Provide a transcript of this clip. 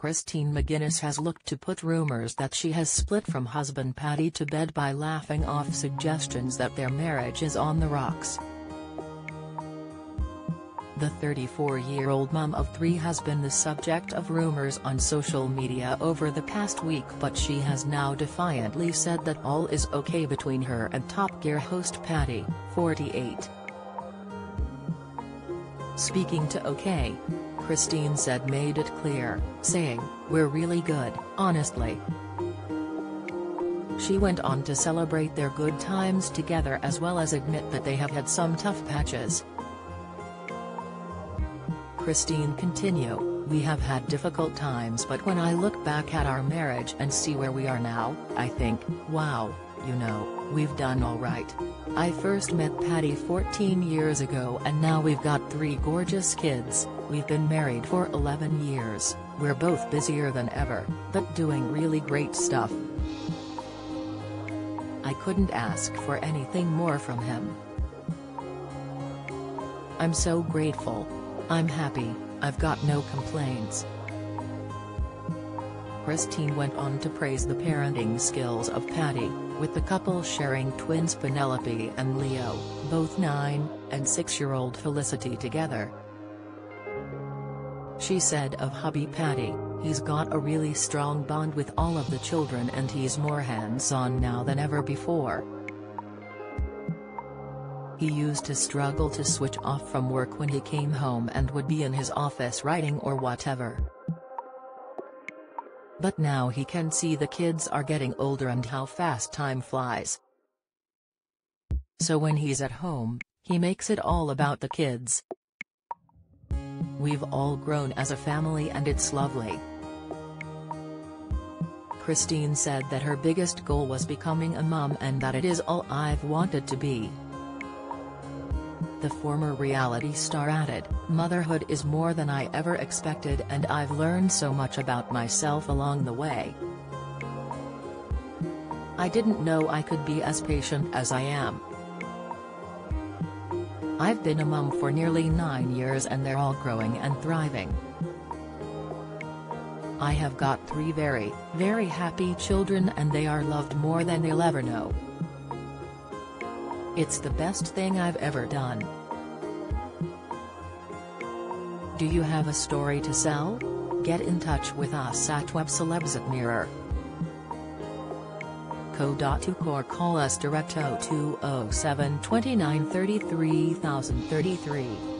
Christine McGuinness has looked to put rumors that she has split from husband Paddy to bed by laughing off suggestions that their marriage is on the rocks. The 34-year-old mum of three has been the subject of rumors on social media over the past week but she has now defiantly said that all is okay between her and Top Gear host Paddy, 48. Speaking to OK, Christine said made it clear, saying, We're really good, honestly. She went on to celebrate their good times together as well as admit that they have had some tough patches. Christine continue, We have had difficult times but when I look back at our marriage and see where we are now, I think, wow, you know, we've done alright. I first met Paddy 14 years ago and now we've got three gorgeous kids, we've been married for 11 years, we're both busier than ever, but doing really great stuff. I couldn't ask for anything more from him. I'm so grateful. I'm happy, I've got no complaints. Christine went on to praise the parenting skills of Paddy, with the couple sharing twins Penelope and Leo, both 9, and 6-year-old Felicity together. She said of hubby Paddy, he's got a really strong bond with all of the children and he's more hands-on now than ever before. He used to struggle to switch off from work when he came home and would be in his office writing or whatever. But now he can see the kids are getting older and how fast time flies. So when he's at home, he makes it all about the kids. We've all grown as a family and it's lovely. Christine said that her biggest goal was becoming a mum and that it is all I've wanted to be. The former reality star added, Motherhood is more than I ever expected and I've learned so much about myself along the way. I didn't know I could be as patient as I am. I've been a mum for nearly nine years and they're all growing and thriving. I have got three very, very happy children and they are loved more than they'll ever know. It's the best thing I've ever done. Do you have a story to sell? Get in touch with us at webcelebs at mirror. Co.2 or call us direct 0207 29 33 033.